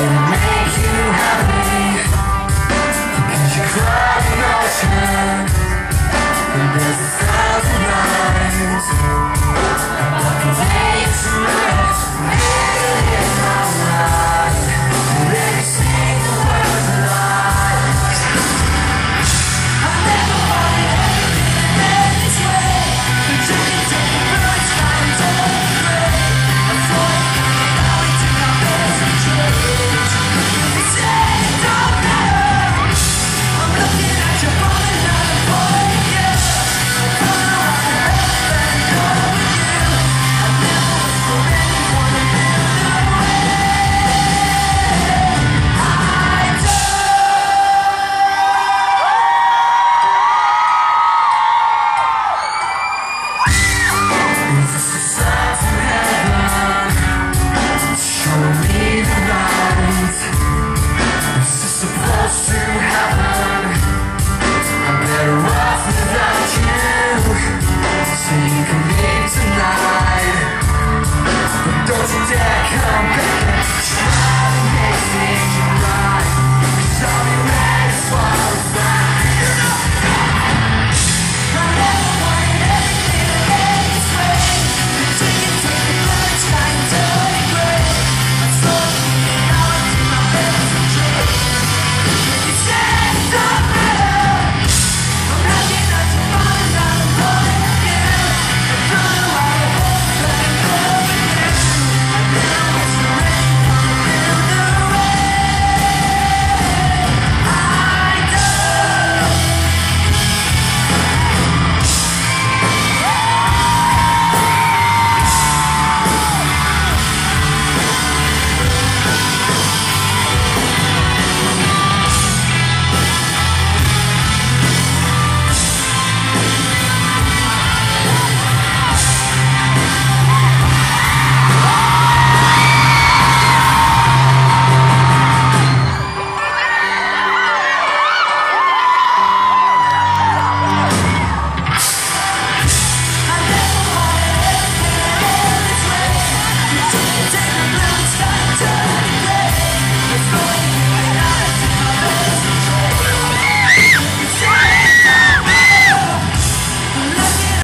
make you happy. Time.